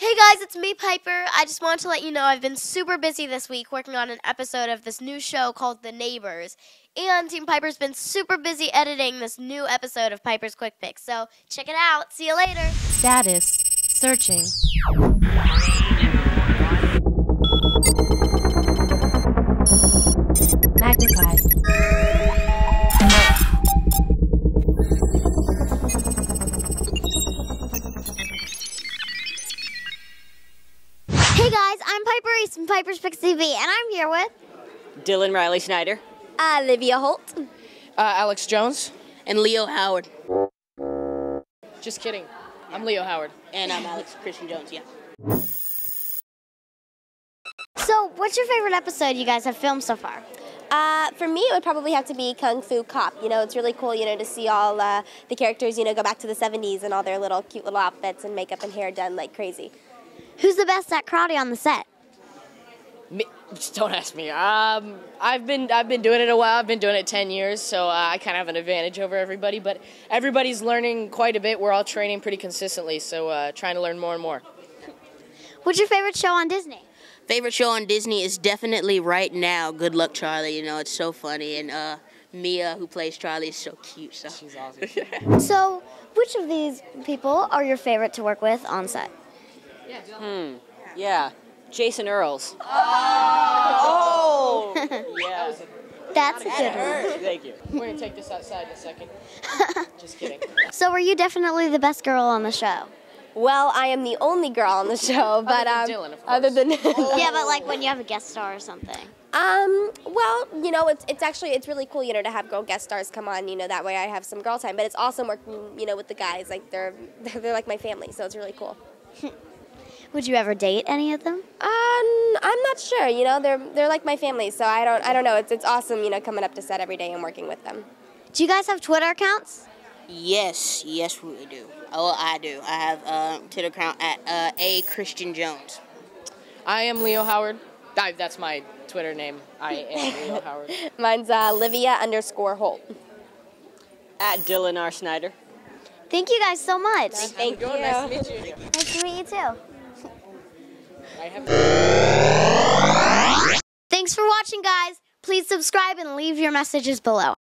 Hey guys, it's me, Piper. I just want to let you know I've been super busy this week working on an episode of this new show called The Neighbors. And Team Piper's been super busy editing this new episode of Piper's Quick Picks. So check it out. See you later. Status searching. Hey guys, I'm Piper Reese from Piper's Picks TV, and I'm here with Dylan Riley Snyder. Olivia Holt. Uh, Alex Jones. And Leo Howard. Just kidding. I'm Leo Howard. And I'm Alex Christian Jones, yeah. So, what's your favorite episode you guys have filmed so far? Uh, for me, it would probably have to be Kung Fu Cop. You know, it's really cool, you know, to see all uh, the characters, you know, go back to the 70s and all their little cute little outfits and makeup and hair done like crazy. Who's the best at karate on the set? Me, just don't ask me. Um, I've been I've been doing it a while. I've been doing it ten years, so uh, I kind of have an advantage over everybody. But everybody's learning quite a bit. We're all training pretty consistently, so uh, trying to learn more and more. What's your favorite show on Disney? Favorite show on Disney is definitely right now Good Luck Charlie. You know, it's so funny. And uh, Mia, who plays Charlie, is so cute. So. She's awesome. So, which of these people are your favorite to work with on set? Hmm. Yeah. Jason Earles. oh! yeah. That's a good one. Thank you. We're gonna take this outside in a second. Just kidding. So, were you definitely the best girl on the show? Well, I am the only girl on the show, but than um, Dylan, of other than Yeah, but like when you have a guest star or something. um, well, you know, it's it's actually it's really cool, you know, to have girl guest stars come on. You know, that way I have some girl time. But it's awesome working, you know, with the guys. Like they're they're like my family, so it's really cool. Would you ever date any of them? Um, I'm not sure. You know, they're they're like my family, so I don't I don't know. It's it's awesome, you know, coming up to set every day and working with them. Do you guys have Twitter accounts? Yes, yes, we do. Oh, I do. I have uh, Twitter account at uh, A Christian Jones. I am Leo Howard. I, that's my Twitter name. I am Leo Howard. Mine's uh, Livia underscore Holt. At Dylan R. Snyder. Thank you guys so much. Thank How's it going? you. Nice to meet you. Nice to meet you too. Thanks for watching, guys. Please subscribe and leave your messages below.